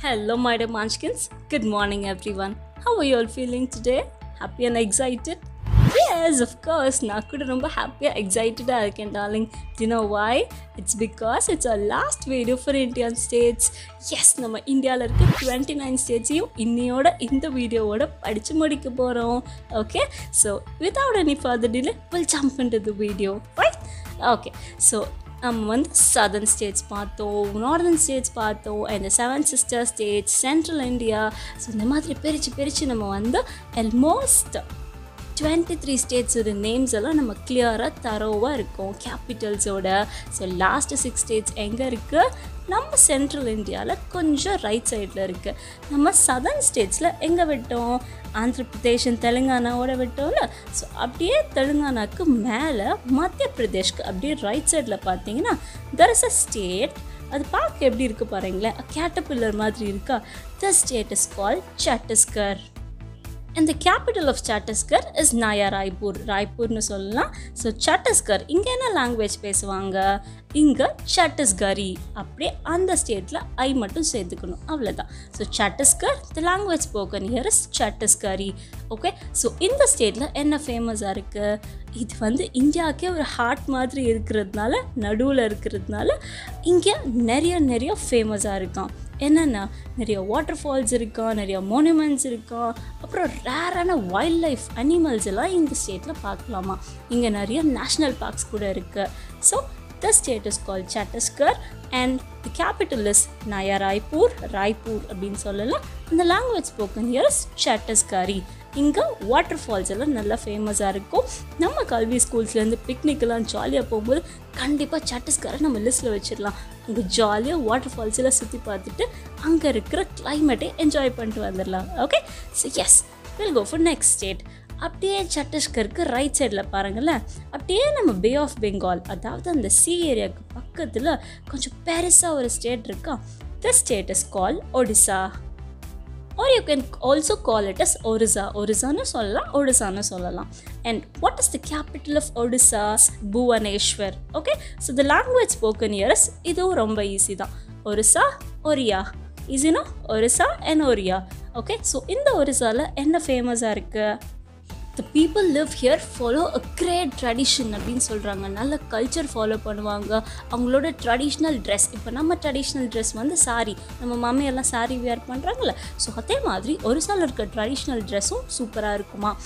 Hello, my dear munchkins. Good morning, everyone. How are you all feeling today? Happy and excited? Yes, of course. நான் கூட ரொம்ப ஹாப்பியாக எக்ஸைட்டடாக இருக்கேன் darling you know why it's because it's a last video for Indian states as நம்ம இந்தியாவில் இருக்க twenty nine ஸ்டேட்ஸையும் இன்னையோட இந்த வீடியோவோட படித்து முடிக்க போகிறோம் okay so without any further delay will jump into the video right okay so நம்ம வந்து சதர்ன் ஸ்டேட்ஸ் பார்த்தோம் நார்தர்ன் ஸ்டேட்ஸ் பார்த்தோம் and seven sister states central India so இந்த மாதிரி பிரித்து பிரித்து நம்ம வந்து ஆல்மோஸ்ட் டுவெண்ட்டி த்ரீ ஸ்டேட்ஸோட நேம்ஸ் எல்லாம் நம்ம கிளியராக தரோவாக இருக்கும். கேபிட்டல்ஸோட ஸோ லாஸ்ட்டு சிக்ஸ் ஸ்டேட்ஸ் எங்கே இருக்குது நம்ம சென்ட்ரல் இந்தியாவில் கொஞ்சம் ரைட் சைடில் இருக்குது நம்ம சதர்ன் ஸ்டேட்ஸில் எங்கே விட்டோம்? ஆந்திர பிரதேஷ் தெலுங்கானாவோட விட்டோம்ல. ஸோ அப்படியே தெலுங்கானாக்கு மேலே மத்திய பிரதேஷ்க்கு அப்படியே ரைட் சைடில் பார்த்தீங்கன்னா தர் இஸ் அ ஸ்டேட் அது பார்க்க எப்படி இருக்குது பாருங்களேன்? கேட்டபில்லர் மாதிரி இருக்கா? The state is call Chhattisgarh and the capital of Chhattisgarh is Naya Raipur ராய்ப்பூர்னு சொல்லலாம் ஸோ சட்டஸ்கர் இங்கே என்ன லாங்குவேஜ் பேசுவாங்க? இங்கே சட்டஸ்கரி அப்படியே அந்த ஸ்டேட்டில் ஐ மட்டும் சேர்த்துக்கணும். அவ்வளோதான் so Chhattisgarh the language spoken here is Chhattisgarhi okay so இந்த ஸ்டேட்டில் என்ன ஃபேமஸாக இருக்குது இது வந்து இந்தியாவுக்கே ஒரு ஹார்ட் மாதிரி இருக்கிறதுனால நடுவில் இருக்கிறதுனால இங்கே நிறைய நிறைய ஃபேமஸாக இருக்கான் என்னென்னா? நிறைய வாட்டர் ஃபால்ஸ் இருக்கா நிறைய மோனுமெண்ட்ஸ் இருக்கா? அப்புறம் ரேரான வைல்ட் லைஃப் அனிமல்ஸ் எல்லாம் இந்த ஸ்டேட்டில் பார்க்கலாமா? இங்கே நிறைய நேஷ்னல் பார்க்ஸ் கூட இருக்குது so the state is call Chhattisgarh and the capital is Naya Raipur Raipur அப்படின்னு சொல்லலாம். அந்த லாங்குவேஜ் ஸ்போக்கன் இயர்ஸ் சத்தீஸ்கரி இங்கே வாட்டர் ஃபால்ஸ் எல்லாம் நல்லா ஃபேமஸாக இருக்கும். நம்ம கல்வி ஸ்கூல்ஸ்லேருந்து பிக்னிக்கெல்லாம் ஜாலியாக போகும்போது கண்டிப்பாக சட்டீஸ்கரை நம்ம லிஸ்ட்டில் வச்சிடலாம். அங்கே ஜாலியாக வாட்டர் ஃபால்ஸ் எல்லாம் சுற்றி பார்த்துட்டு அங்கே இருக்கிற கிளைமேட்டை என்ஜாய் பண்ணிட்டு வந்துடலாம். Okay so as will go for next state அப்படியே சட்டீஸ்கருக்கு ரைட் சைடில் பாருங்களேன். அப்படியே நம்ம பே ஆஃப் பெங்கால் அதாவது அந்த சி ஏரியாவுக்கு பக்கத்தில் கொஞ்சம் பெருசாக ஒரு ஸ்டேட் இருக்கா? The state is call Odisha or you can also call it as Orissa ஒரிசான்னு சொல்லலாம் ஒடிசான்னு சொல்லலாம். And what is the capital of Odisha's Bhubaneswar okay so the language spoken here's இதுவும் ரொம்ப ஈஸி தான். Orissa Oriya ஈஸினா Orissa and Oriya okay so இந்த ஒரிசாவில் என்ன ஃபேமஸாக இருக்குது the people live here follow a great tradition அப்படின்னு சொல்கிறாங்க நல்ல கல்ச்சர் ஃபாலோ பண்ணுவாங்க. அவங்களோட ட்ரெடிஷ்னல் ட்ரெஸ் இப்போ நம்ம ட்ரெடிஷ்னல் ட்ரெஸ் வந்து சாரி நம்ம மம்மியெல்லாம் சாரி வியர் பண்ணுறாங்கல்ல ஸோ அதே மாதிரி ஒரு இருக்க ட்ரெடிஷ்னல் ட்ரெஸ்ஸும் சூப்பராக இருக்குமா?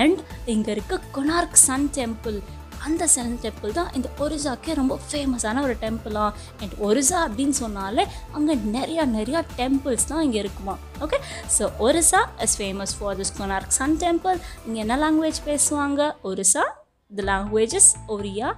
அண்ட் இங்கே இருக்க கொனார்க் சன் டெம்பிள் அந்த சன் டெம்பிள் தான் இந்த ஒரிசாக்கே ரொம்ப ஃபேமஸான ஒரு டெம்பிளா அண்ட் ஒரிசா அப்படின்னு சொன்னாலே அங்கே நிறையா நிறையா டெம்பிள்ஸ் தான் இங்கே இருக்குமா. Okay so Orissa is famous for this Konark sun temple இங்கே என்ன லாங்குவேஜ் பேசுவாங்க? Orissa the languages Oriya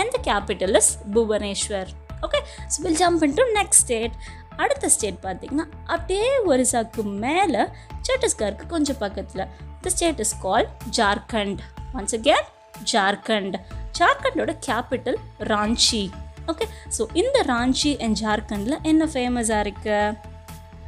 and the capital is Bhubaneswar okay so will jump into next state அடுத்த ஸ்டேட் பார்த்தீங்கன்னா அப்படியே ஒரிசாக்கு மேலே சத்தீஸ்கருக்கு கொஞ்சம் பக்கத்தில். The state is call Jharkhand once again Jharkhand. ஜார்க்கண்டோட capital Ranchi. Okay so இந்த ராஞ்சி அண்ட் ஜார்க்கண்டில் என்ன ஃபேமஸாக இருக்குது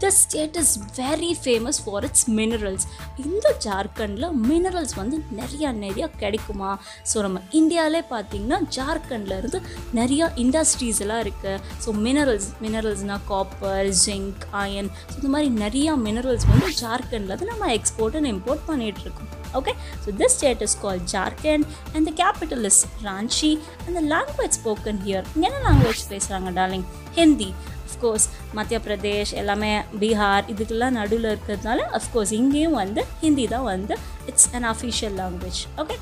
the state is very famous for it's minerals இந்த ஜார்க்கண்டில் மினரல்ஸ் வந்து நிறையா நிறையா கிடைக்குமா? ஸோ நம்ம இந்தியாவிலே பார்த்தீங்கன்னா ஜார்க்கண்டில் இருந்து நிறையா இண்டஸ்ட்ரீஸ் எல்லாம் இருக்குது ஸோ மினரல்ஸ் மினரல்ஸ்னால் காப்பர் ஜிங்க் அயன் ஸோ இந்த மாதிரி நிறையா மினரல்ஸ் வந்து ஜார்க்கண்டில் தான் நம்ம எக்ஸ்போர்ட் அண்ட் இம்போர்ட் பண்ணிகிட்ருக்கோம் okay so this state is called jharkhand and the capital is ranchi and the language spoken here என்ன language பேசுகிறாங்க darling Hindi of course Madhya Pradesh எல்லாமே பீகார் இதுக்கெல்லாம் நடுவில் இருக்கிறதுனால அஃப்கோர்ஸ் இங்கேயும் வந்து ஹிந்தி தான் வந்து it's an official language okay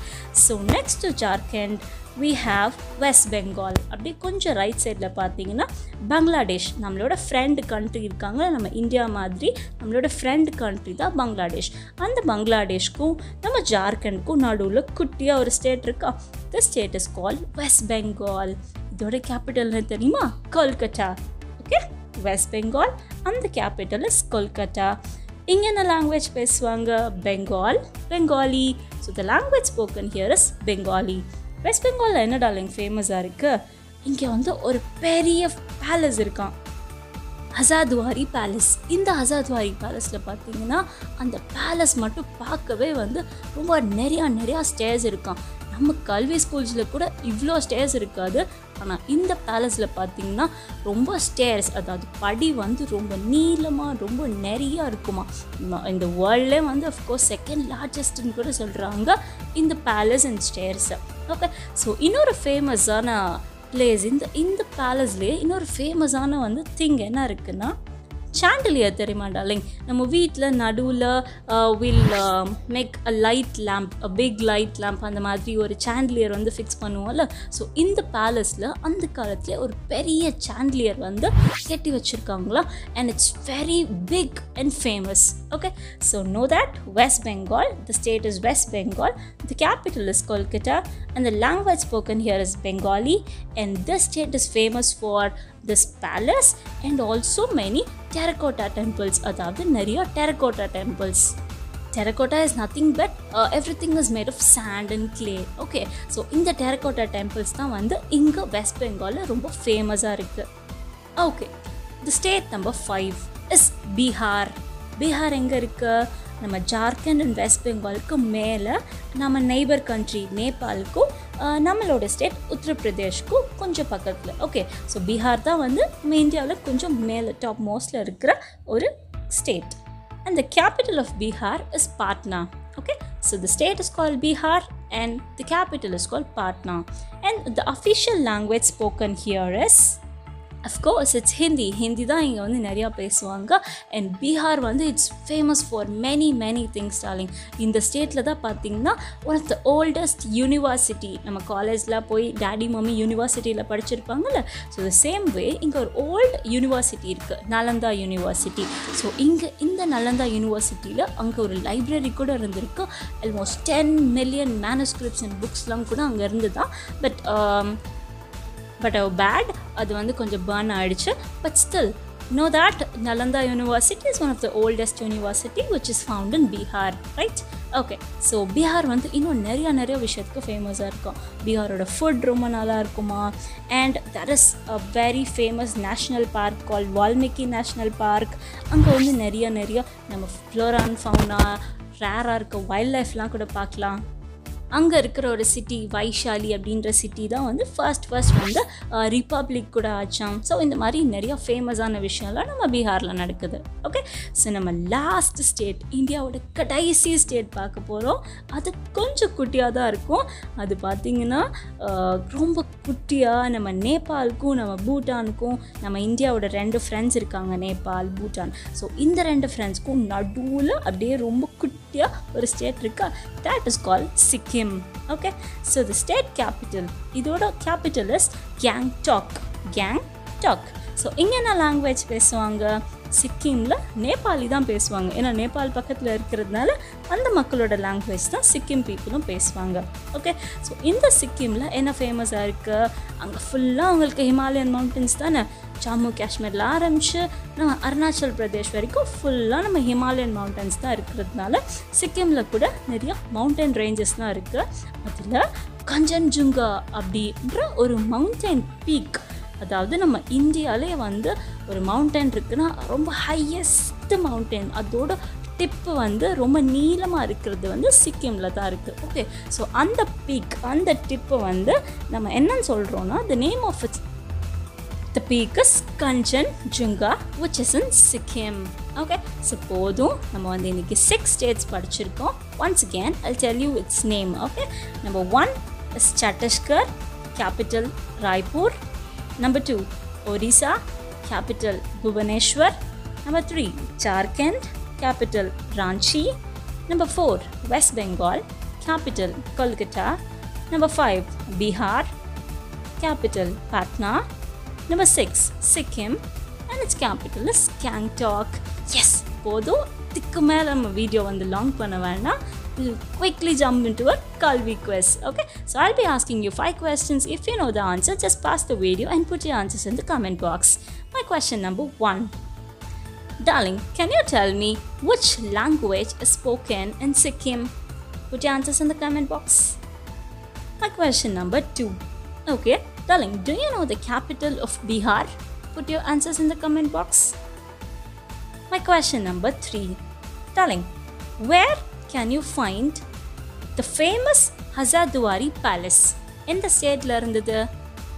so next Jharkhand we have West Bengal அப்படியே கொஞ்சம் ரைட் சைடில் பார்த்தீங்கன்னா பங்களாதேஷ் நம்மளோட ஃப்ரெண்டு கண்ட்ரி இருக்காங்க. நம்ம இந்தியா மாதிரி நம்மளோட ஃப்ரெண்ட் கண்ட்ரி தான் பங்களாதேஷ் அந்த பங்களாதேஷ்க்கும் நம்ம ஜார்க்கண்டுக்கும் நடுவில் குட்டியாக ஒரு ஸ்டேட் இருக்கா? The state is call West Bengal இதோட கேபிட்டல் தெரியுமா? கொல்கட்டா ஓகே? வெஸ்ட் பெங்கால் அந்த கேபிட்டல் இஸ் கொல்கட்டா இங்கே என்ன லாங்குவேஜ் பேசுவாங்க? Bengal Bengali so the language spoken here is Bengali West பெங்காலில் என்ன டார்லிங் ஃபேமஸாக இருக்குது இங்கே வந்து ஒரு பெரிய பேலஸ் இருக்கான் அசாத்வாரி பேலஸ் இந்த அசாத்வாரி பேலஸில் பார்த்தீங்கன்னா அந்த பேலஸ் மட்டும் பார்க்கவே வந்து ரொம்ப நிறையா நிறையா ஸ்டேர்ஸ் இருக்கான் நம்ம கல்வி ஸ்கூல்ஸில் கூட இவ்வளோ ஸ்டேர்ஸ் இருக்காது. ஆனால் இந்த பேலஸில் பார்த்தீங்கன்னா ரொம்ப ஸ்டேர்ஸ் அதாவது படி வந்து ரொம்ப நீளமாக ரொம்ப நிறையா இருக்குமா. இந்த வேர்ல்டே வந்து அஃப்கோர்ஸ் செகண்ட் லார்ஜஸ்ட்னு கூட சொல்கிறாங்க இந்த பேலஸ் அண்ட் ஸ்டேர்ஸை ஓகே ஸோ இன்னொரு ஃபேமஸான பிளேஸ் இந்த இந்த பேலஸ்லேயே இன்னொரு ஃபேமஸான வந்து திங் என்ன இருக்குன்னா சாண்டலியர் தெரியுமா டார்லிங் நம்ம வீட்டில் நடுவில் will make a light lamp a big light lamp அந்த மாதிரி ஒரு சாண்டலியர் வந்து ஃபிக்ஸ் பண்ணுவோம்ல. ஸோ இந்த பேலஸில் அந்த காலத்தில் ஒரு பெரிய சாண்டலியர் வந்து கட்டி வச்சுருக்காங்களா? And it's very big and famous okay so no that West Bengal the state is West Bengal the capital is Kolkata and the language spoken here is Bengali and this state is famous for this palace and also many terracotta temples அதாவது நிறைய terracotta temples terracotta is nothing but everything is made of sand and clay okay so இந்த terracotta temples தான் வந்து இங்கே west பெங்காலில் ரொம்ப ஃபேமஸாக இருக்குது okay the state number five is Bihar Bihar எங்கே இருக்குது நம்ம ஜார்க்கண்ட் அண்ட் வெஸ்ட் பெங்காலுக்கு மேலே நம்ம நெய்பர் கண்ட்ரி நேபாளுக்கும் நம்மளோட ஸ்டேட் உத்தரப்பிரதேஷ்க்கும் கொஞ்சம் பக்கத்தில் ஓகே ஸோ பீகார் தான் வந்து நம்ம இந்தியாவில் கொஞ்சம் மேலே டாப் மோஸ்டில் இருக்கிற ஒரு state and the capital of Bihar is Patna. Okay, so the state is called Bihar and the capital is called Patna. And the official language spoken here is of course it's Hindi Hindi தான் இங்கே வந்து நிறையா பேசுவாங்க. And Bihar வந்து it's famous for many many things darling இந்த ஸ்டேட்டில் தான் பார்த்தீங்கன்னா one of the oldest university நம்ம காலேஜில் போய் டேடி மம்மி யூனிவர்சிட்டியில் படிச்சிருப்பாங்கல்ல. ஸோ த சேம் வே இங்கே ஒரு ஓல்டு யூனிவர்சிட்டி இருக்குது நலந்தா யூனிவர்சிட்டி ஸோ இங்கே இந்த நலந்தா யூனிவர்சிட்டியில் அங்கே ஒரு லைப்ரரி கூட இருந்திருக்கு. Almost ten million manuscripts and புக்ஸ்லாம் கூட அங்கே இருந்து தான் பட் பட் பேட் அது வந்து கொஞ்சம் பர்ன் ஆகிடுச்சு but still no that Nalanda university is one of the oldest university which is found in Bihar right okay so Bihar வந்து இன்னும் நிறைய நிறைய விஷயத்துக்கு ஃபேமஸாக இருக்கும். பீகாரோட ஃபுட் ரொம்ப நல்லா இருக்குமா? And that is a very famous national park call Valmiki national park அங்கே வந்து நிறைய நிறைய நம்ம ஃப்ளோரான் ஃபவுனா ரேராக இருக்க வைல்ட் லைஃப்லாம் கூட பார்க்கலாம். அங்கே இருக்கிற ஒரு சிட்டி வைஷாலி அப்படின்ற சிட்டி தான் வந்து ஃபர்ஸ்ட் ஃபர்ஸ்ட் வந்து ரிப்பப்ளிக் கூட ஆச்சாம். ஸோ இந்த மாதிரி நிறையா ஃபேமஸான விஷயம்லாம் நம்ம பீகாரில் நடக்குது. ஓகே ஸோ நம்ம லாஸ்ட் ஸ்டேட் இந்தியாவோட கடைசி ஸ்டேட் பார்க்க போகிறோம் அது கொஞ்சம் குட்டியாக தான் இருக்கும். அது பார்த்திங்கன்னா ரொம்ப குட்டியாக நம்ம நேபாளுக்கும் நம்ம பூட்டானுக்கும் நம்ம இந்தியாவோட ரெண்டு ஃப்ரெண்ட்ஸ் இருக்காங்க நேபாள் பூட்டான். ஸோ இந்த ரெண்டு ஃப்ரெண்ட்ஸ்க்கும் நடுவில் அப்படியே ரொம்ப குட்டியாக ஒரு ஸ்டேட் இருக்கா? That is call Sikkim okay so the state capital இதோட capital is Gangtok Gangtok so இங்கே என்ன லாங்குவேஜ் பேசுவாங்க? சிக்கிமில் நேபாளி தான் பேசுவாங்க. ஏன்னா நேபாள் பக்கத்தில் இருக்கிறதுனால அந்த மக்களோட லாங்குவேஜ் தான் சிக்கிம் பீப்புளும் பேசுவாங்க. ஓகே ஸோ இந்த சிக்கிமில் என்ன ஃபேமஸாக இருக்குது அங்கே ஃபுல்லாக அவங்களுக்கு ஹிமாலயன் மவுண்டன்ஸ் தானே? ஜம்மு காஷ்மீரில் ஆரம்பித்து நம்ம அருணாச்சல் பிரதேஷ் வரைக்கும் ஃபுல்லாக நம்ம ஹிமாலயன் மவுண்டன்ஸ் தான் இருக்கிறதுனால சிக்கிமில் கூட நிறைய மவுண்டன் ரேஞ்சஸ் தான் இருக்குது அதில் கஞ்சன்ஜுங்கா அப்படின்ற ஒரு மவுண்டன் பீக் அதாவது நம்ம இந்தியாவிலே வந்து ஒரு மவுண்டன் இருக்குன்னா ரொம்ப ஹையஸ்ட் மவுண்டன் அதோட டிப்பு வந்து ரொம்ப நீளமாக இருக்கிறது வந்து சிக்கிமில் தான் இருக்குது ஓகே ஸோ அந்த பீக் அந்த டிப்பு வந்து நம்ம என்னன்னு சொல்கிறோன்னா the name of it's The peak is Kanchenjunga, which is in Sikkim. Okay, so போதும் நம்ம வந்து இன்னைக்கு சிக்ஸ் ஸ்டேட்ஸ் படிச்சிருக்கோம் once again I'll tell you its name. Okay, number one is Chhattisgarh, capital Raipur. Number two, Odisha, capital Bhubaneswar. Number three, Jharkhand, capital Ranchi. Number four, West Bengal, capital Kolkata. Number five, Bihar, capital Patna. Number six, Sikkim, and its capital is Gangtok. Yes, போதும் இதுக்கு மேலே நம்ம video வந்து long பண்ண வேண்டாம் we'll quickly jump into a Kalvi quiz. Okay, so I'll be asking you five questions. If you know the answer, just pause the video and put your answers in the comment box. My question number one. Darling, can you tell me which language is spoken in Sikkim? Put your answers in the comment box. My question number two. Okay, darling, do you know the capital of Bihar? Put your answers in the comment box. My question number three. Darling, where can you find the famous Hazarduari palace எந்த ஸ்டேட்டில் இருந்தது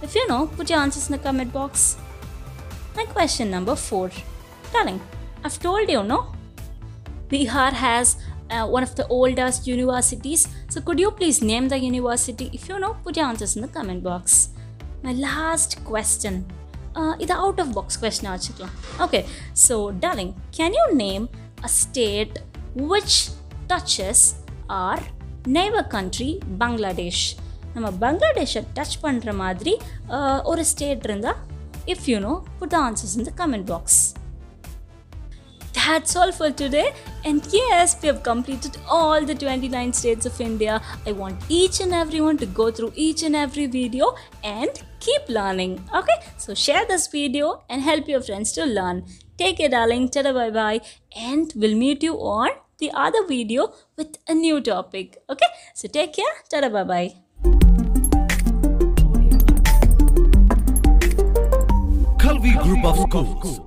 if you know put you answers in the comment box My question number four. Darling, I've told you, no? Bihar has uh, one of the oldest universities. So, could you please name the university? If you know, put your answers in the comment box. My last question. Uh, இது out of box question வச்சுக்கலாம் okay so darling can you name a state which touches our neighbour country Bangladesh நம்ம பங்களாதேஷை touch பண்ணுற மாதிரி uh, ஒரு ஸ்டேட் இருந்தால் if you know, put the answers in the comment box. That's all for today. And yes, we have completed all the 29 states of India. I want each and everyone to go through each and every video and keep learning. Okay, so share this video and help your friends to learn. Take care, darling. Tada bye bye. And we'll meet you on the other video with a new topic. Okay, so take care. Tada bye bye. Kalvi Group of Schools